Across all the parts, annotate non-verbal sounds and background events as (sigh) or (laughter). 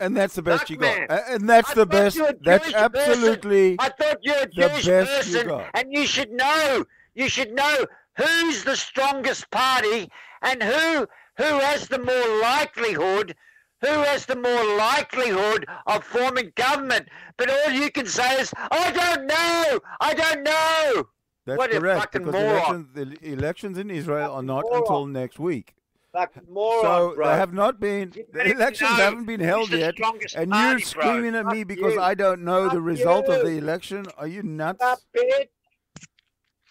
And that's the best you got. man. And that's I the best. you That's person. absolutely. I thought you're a the Jewish best you person, got. and you should know. You should know who's the strongest party and who who has the more likelihood. Who has the more likelihood of forming government? But all you can say is, "I don't know. I don't know." That's What a correct. fucking Because moron. elections, the elections in Israel are not moron. until next week. Fucking (laughs) moron, So bro. they have not been. The elections know haven't been held yet, and you're bro. screaming at me Fuck because you. I don't know the Fuck result of the election. Are you nuts? Up, bitch.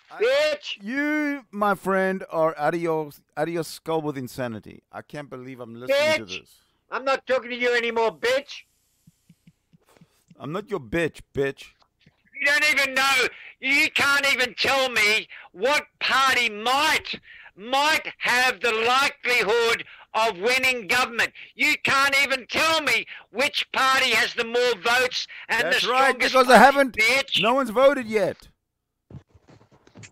I- Bitch. You, my friend, are out of your out of your skull with insanity. I can't believe I'm listening to this. I'm not talking to you anymore, bitch. I'm not your bitch, bitch. You don't even know. You can't even tell me what party might might have the likelihood of winning government. You can't even tell me which party has the more votes and That's the right, because I haven't. Bitch. No one's voted yet.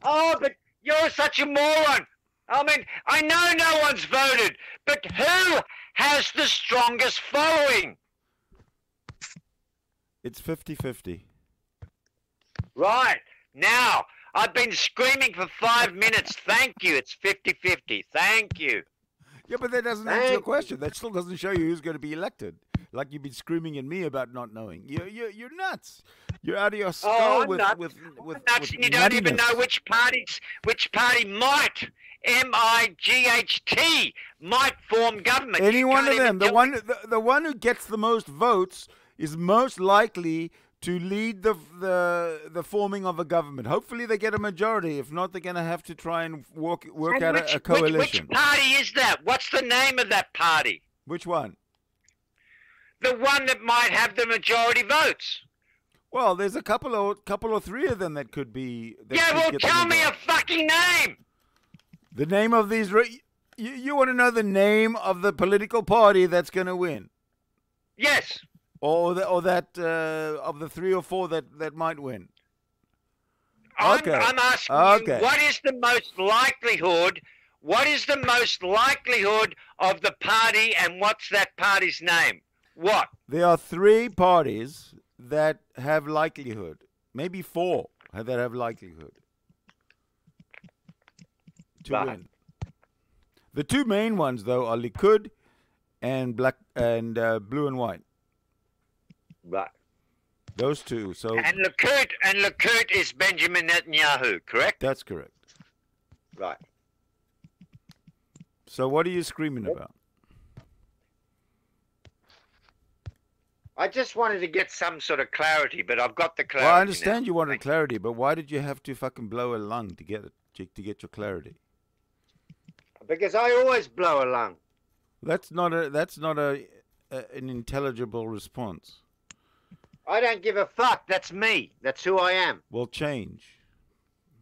Oh, but you're such a moron. I mean, I know no one's voted, but who has the strongest following? It's 50-50. Right. Now, I've been screaming for five minutes. Thank you. It's 50 50. Thank you. Yeah, but that doesn't answer your question. That still doesn't show you who's going to be elected. Like you've been screaming at me about not knowing. You're you're, you're nuts. You're out of your oh, skull Oh, I'm with, nuts. with with Nuts, with and you don't even know which parties, which party might, M I G H T, might form government. Any one of them. The one the, the one who gets the most votes is most likely to lead the the the forming of a government. Hopefully they get a majority. If not, they're going to have to try and work work And out which, a, a coalition. Which, party is that? What's the name of that party? Which one? The one that might have the majority votes. Well, there's a couple or couple or three of them that could be. That yeah, could well, tell me a fucking name. The name of these. You, you want to know the name of the political party that's going to win, Yes. Or the, or that uh, of the three or four that that might win. I'm, Okay. I'm asking Okay. you, what is the most likelihood? What is the most likelihood of the party, and what's that party's name? What? There are three parties that have likelihood, maybe four that have likelihood to win. The two main ones, though, are Likud and black and uh, blue and white. Right. Those two. So And Likud, and Likud is Benjamin Netanyahu, correct? that's correct. Right. So what are you screaming about? I just wanted to get some sort of clarity, but I've got the clarity. Well, I now. understand you wanted clarity, but why did you have to fucking blow a lung to get it to, to get your clarity? Because I always blow a lung. That's not a that's not a, a an intelligible response. I don't give a fuck. That's me. That's who I am. Well, change.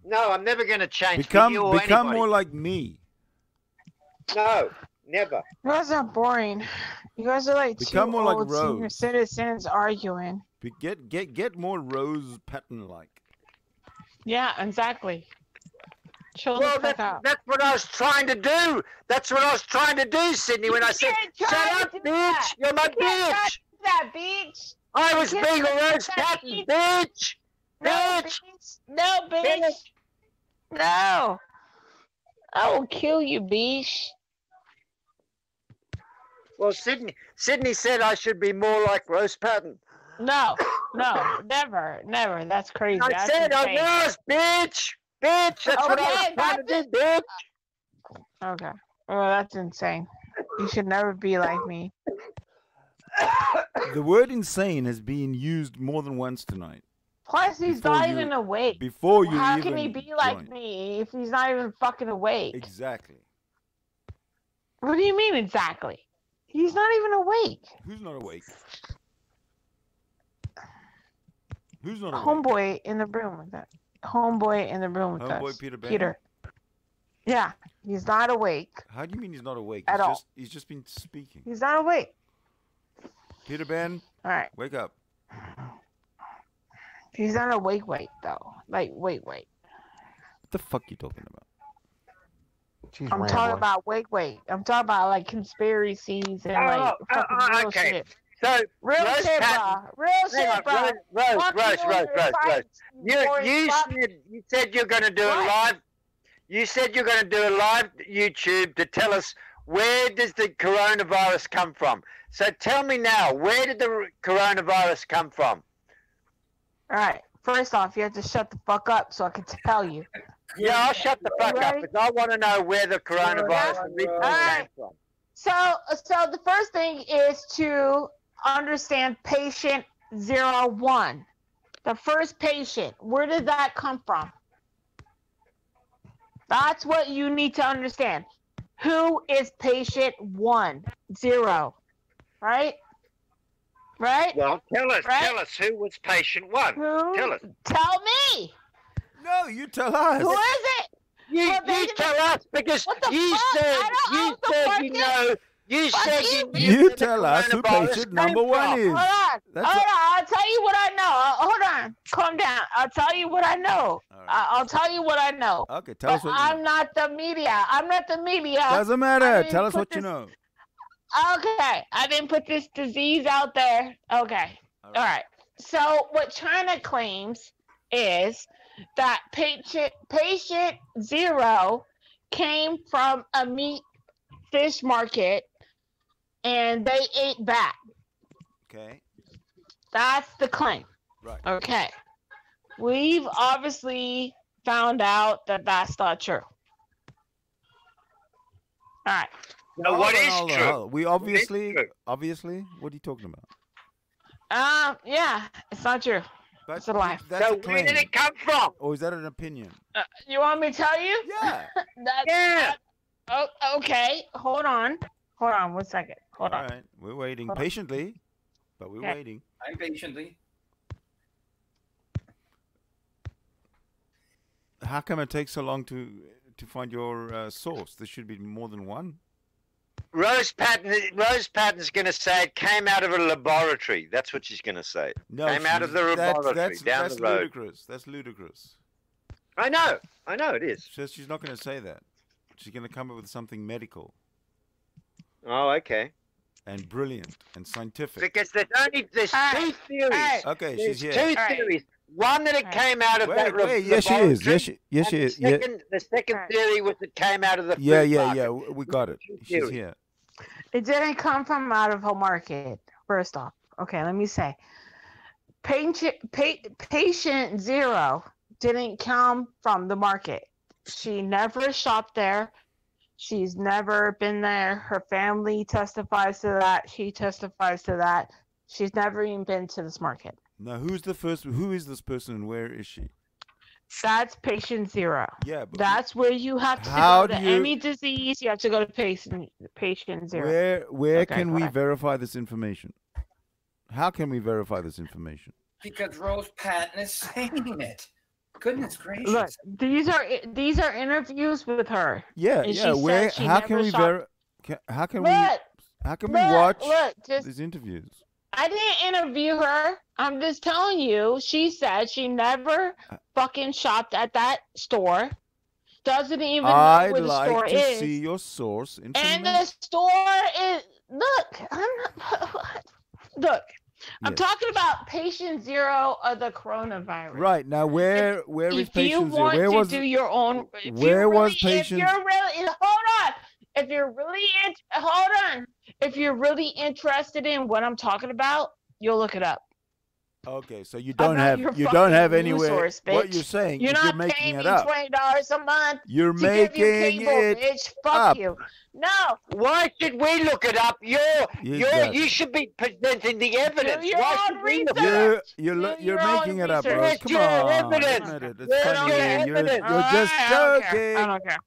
No, I'm never going to change Become for you or become anybody. more like me. No, never. You guys are boring. You guys are like Become two more like old senior citizens arguing. Be- Get get get more Rose Patton like. Yeah, exactly. Chill Well, the fuck that, out. that's what I was trying to do. That's what I was trying to do, Sidney, when I said, shut up, bitch. that. You're my You can't try bitch. That bitch. I was can't being a try to Rose Patton, bitch. No, Bitch. bitch. No, bitch. Bitch. No. I will kill you, bitch. Well, Sidney, Sidney said I should be more like Rose Patton. No, (coughs) no, never, never. That's crazy. I That's said I insane. was, bitch. Bitch, that's oh, what I was trying to do, bitch. Okay. Well, that's insane. You should never be like me. The word insane has been used more than once tonight. Plus, he's Before not you- even awake. Before you How can he be like joined. me if he's not even fucking awake? Exactly. What do you mean exactly? He's not even awake. Who's not awake? Who's not awake? Homeboy in the room with that. Homeboy in the room with Homeboy us. Peter? Peter. Yeah, he's not awake. How do you mean he's not awake? At he's all. just he's just been speaking. He's not awake. Peter Ben, All right. wake up. He's not awake. Wait though. Like wait, wait. What the fuck you talking about? She's I'm talking rambling. about wait, wait. I'm talking about like conspiracies and Oh, like oh, fucking oh, real oh, okay. shit. So Real Rose shit, Patton- bro. Real hang on, shit, bro. Rose, Rose, Fuck Rose, you Rose, Rose, Rose. You you said you said you're going to do a live. You said you're going to do a live YouTube to tell us where does the coronavirus come from. So tell me now, where did the coronavirus come from? All right. First off, you have to shut the fuck up so I can tell you. Yeah, I'll shut the fuck up because I want to know where the coronavirus Yeah. came from. So, so the first thing is to understand patient zero one. The first patient, where did that come from? That's what you need to understand. Who is patient one, zero, right? Right? Well, tell us, Right. tell us who was patient one. Who? Tell us. Tell me. No, you tell us. Who is it? You, Well, you they- tell us because What you fuck? said you said you know you Fuck said you. you, You tell us who patient came number one from. is. Hold on. That's hold a- on. I'll tell you what I know. Uh, hold on. Calm down. I'll tell you what I know. All right. I- I'll tell you what I know. Okay, tell But us what you know. I'm know. not the media. I'm not the media. Doesn't matter. I didn't Tell us put what you know. Okay. I didn't put this disease out there. Okay. All right. So what China claims is that patient patient zero came from a meat fish market and they ate bat. Okay. That's the claim. Right. Okay. We've obviously found out that that's not true. All right. No, what on, is true? on. We obviously, true? obviously, what are you talking about? Um. Yeah, it's not true. But It's a lie. That's So a where did it come from? Or is that an opinion? Uh, you want me to tell you? Yeah. (laughs) That, Yeah. Oh, okay. Hold on. Hold on. One second. Hold All on. right. We're waiting Hold on. patiently, but we're Okay. waiting. I'm patiently. How come it takes so long to to find your uh, source? There should be more than one. Rose Patton. Rose Patton's going to say it came out of a laboratory. That's what she's going to say. No, Came out of the laboratory that's, down that's the road. ludicrous. That's ludicrous. I know. I know it is. She's, she's not going to say that. She's going to come up with something medical Oh, okay. and brilliant and scientific. Because there's only there's All two theories. All right. Okay, There's she's here. two All right. theories. One that it All right. came out of Wait, that re- wait, yes, she is. Yes, she, yes, she is. The Yeah, the second theory was it came out of the yeah, yeah, market. yeah. We got it. She's here. It didn't come from out of a market. First off, okay, let me say, patient pa- patient zero didn't come from the market. She never shopped there. She's never been there. Her family testifies to that. She testifies to that. She's never even been to this market. Now, who's the first? Who is this person and where is she? That's patient zero. Yeah, but That's where you have to How go to do you- any disease. You have to go to patient patient zero. where where Okay, can go we ahead. verify this information? How can we verify this information? Because Rose Patton is saying it. Goodness gracious. Look, these are these are interviews with her. Yeah, And she yeah. said Where? she How can never we shot- ver? Can, how can we? Look, How can we look, watch look, just these interviews? I didn't interview her. I'm just telling you. She said she never fucking shopped at that store. Doesn't even know I'd where the store like to is. see your source and the store is look. I'm not, (laughs) look. I'm Yes. talking about patient zero of the coronavirus. Right now, where where is if you patient zero? Where to was do your own, if you're where was patient- If you're really, hold on. If you're really, hold on. If you're really interested in what I'm talking about, you'll look it up. Okay, so you don't have you don't have fucking anywhere. resource, what you're saying You're not you're making paying it me twenty dollars a month You're to give you making cable, it. bitch. Fuck up. you. No, Why should we look it up? You're You you're you should be presenting the evidence. your Why own should we look it research. You're you're lo- Do you're your own making it up, bro. Come on, evidence. admit it. It's Where's funny. your You're, evidence? you're just I don't care. I don't care.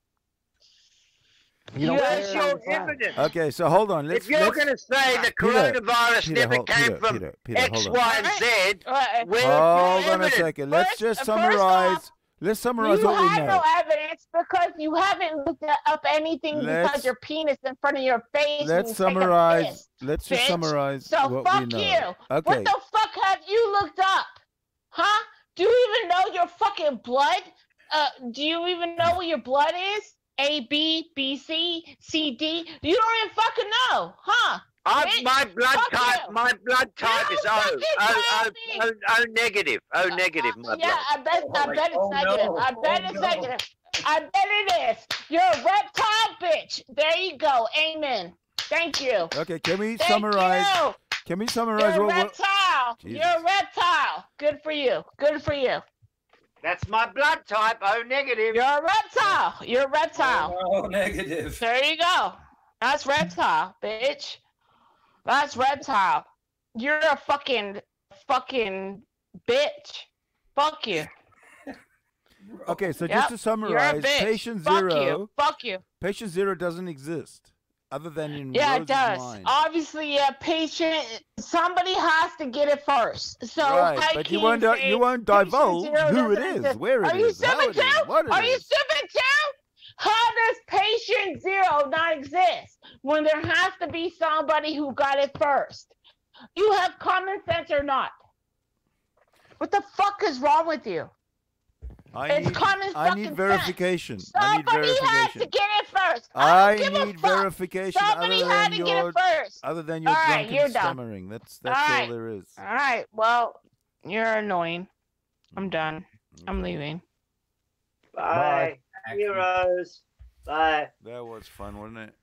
You don't Where's your evidence? Okay, so hold on. Let's if you're let's going to say the Peter, coronavirus Peter, never hold, came Peter, from Peter, Peter, X, hold on. Y, and Z, where's Hold your on a second. Let's First- just summarize. off, Let's summarize you what we know. You have know. no evidence because you haven't looked up anything Let's- because your penis in front of your face. Let's you summarize. piss. Let's just bitch. summarize So what fuck we know. you. Okay. What the fuck have you looked up? Huh? Do you even know your fucking blood? Uh, do you even know (laughs) what your blood is? A, B, B, C, C, D? You don't even fucking know, huh? I, Bitch, my blood fuck type, you. my blood type You is O. fucking O, told o, o, O negative, O negative, my Uh, yeah, blood. I bet. I Oh, bet it's oh, negative. no. I bet Oh, it's no. negative. I bet it is. You're a reptile bitch. There you go. Amen. Thank you. Okay, can we Thank summarize? you. Can we summarize? You're summarize a what? what reptile. You're a reptile. Good for you. Good for you. That's my blood type, O negative. You're a reptile. You're a reptile. Oh, oh, negative. There you go. That's reptile, bitch. That's reptile. You're a fucking fucking bitch. Fuck you. okay, so Yep, just to summarize, bitch. patient Fuck zero, you. Fuck you. patient zero doesn't exist, other than in Yeah, it does. mind. Obviously, yeah, patient. Somebody has to get it first. So right, I but you won't say you won't divulge who it is, exist. where it Are you is, how stupid is, too? Are you is. stupid too? How does patient zero not exist when there has to be somebody who got it first? You have common sense or not? What the fuck is wrong with you? I It's need, common I fucking need sense. verification. I need Somebody has to verification. get it first. I, I don't give need a fuck. verification Somebody other had than to get your it first. other than your All right, drunken you're done. stammering. That's that's All all right. there is. All right. Well, you're annoying. I'm mm-hmm. done. I'm leaving. Bye, Actually, heroes. Bye. That was fun, wasn't it?